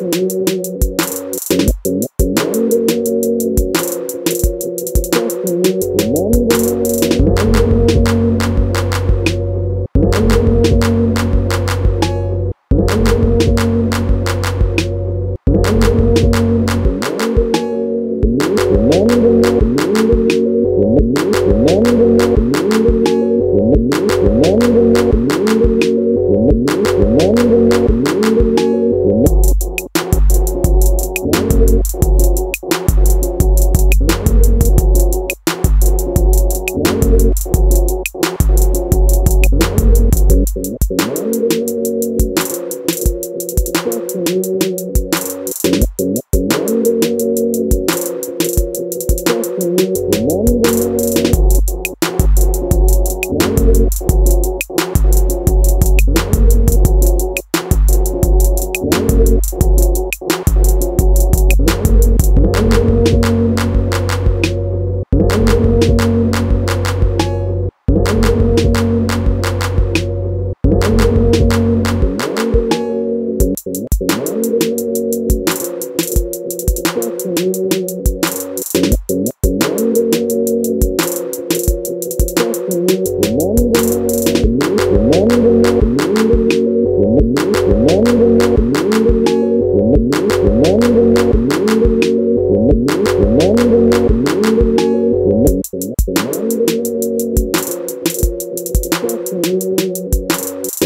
you.